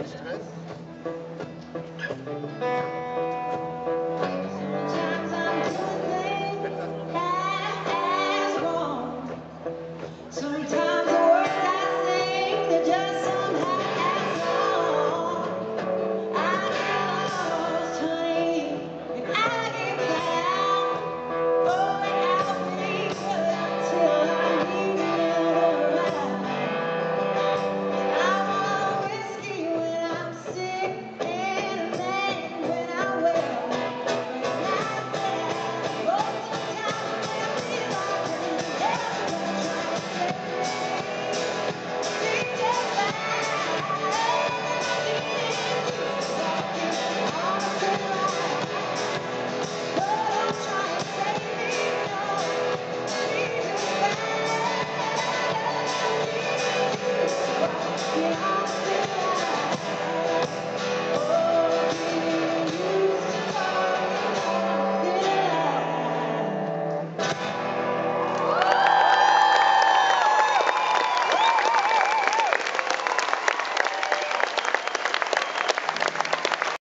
نفسه